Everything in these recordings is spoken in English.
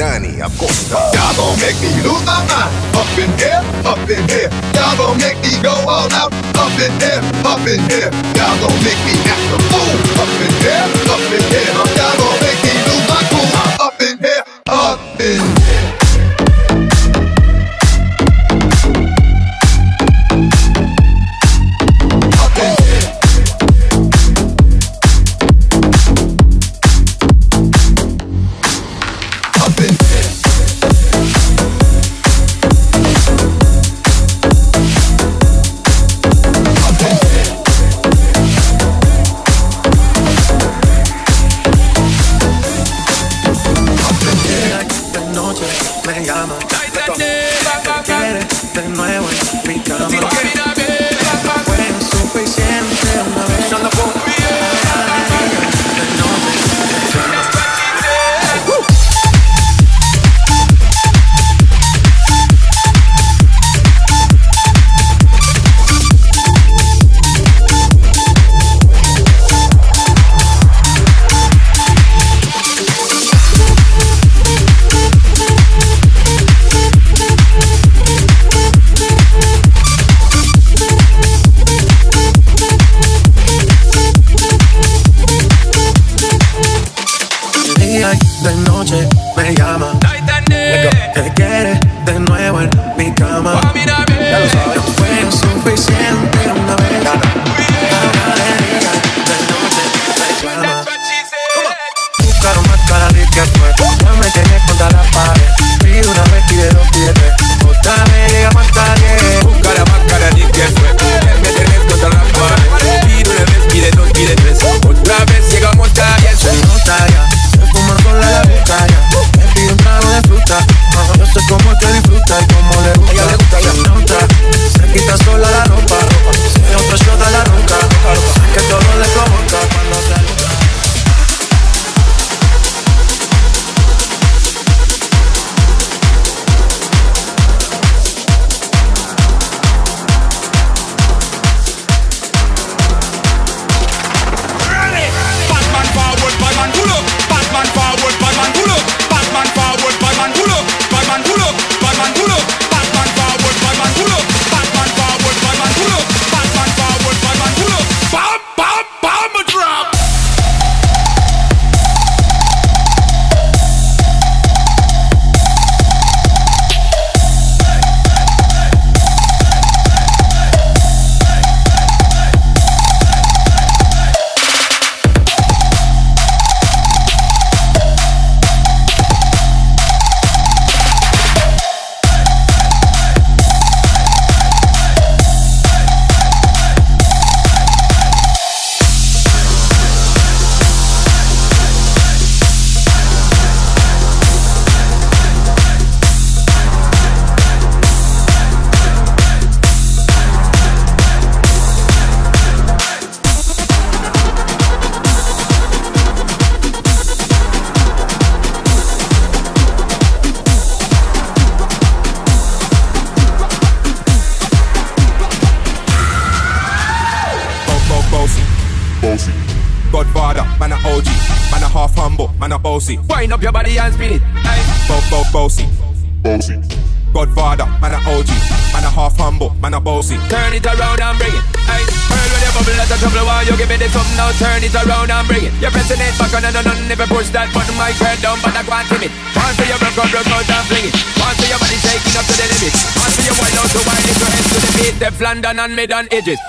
Acosta. Y'all gon' make me lose my mind. Up in here, up in here. Y'all gon' make me go all out. Up in here, up in here. Y'all gon' make me act a fool. Up in here, up in here. Y'all gon' make me lose my cool. Up in here, up in here. Me llama. Quiere de nuevo en mi cama. Mi cama. Bossy. Godfather, man a OG Man a half humble, man a bossy. Wind up your body and spin it Hey, bo, bo, bossy. Bossy. Godfather, man a OG Man a half humble, man a bossy. Turn it around and bring it Hey, girl when you bubble at the trouble While you give me the something? Now Turn it around and bring it. You're pressing it back on and on and If push that button my head down But I can't timid Once for your broke out, broke out and fling it. Once for your body shaking up to the limit. Once for your wild out to wild it Your head to the beat. London and mid on edges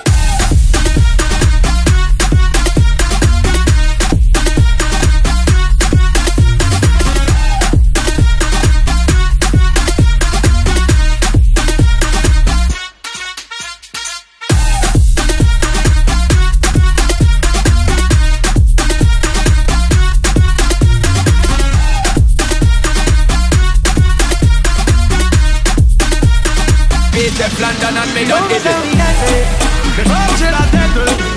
Def London and mid on edges Então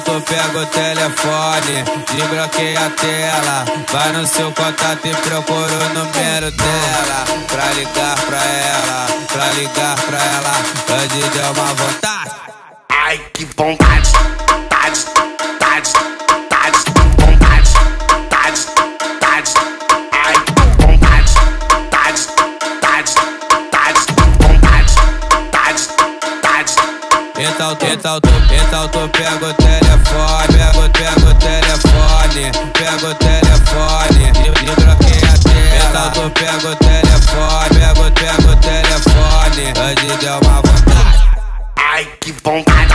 tu pega o telefone, desbloqueia a tela. Vai no seu contato e procura o número dela. Pra ligar pra ela, pra ligar pra ela. Hoje deu uma vontade. Ai, que vontade, Então, então, tu, então tu pega o telefone, pega, pega o telefone, pega o telefone, e desbloqueia a tela. Então tu pega o telefone, pega, pega o telefone, hoje deu uma vontade. Ai, que vontade,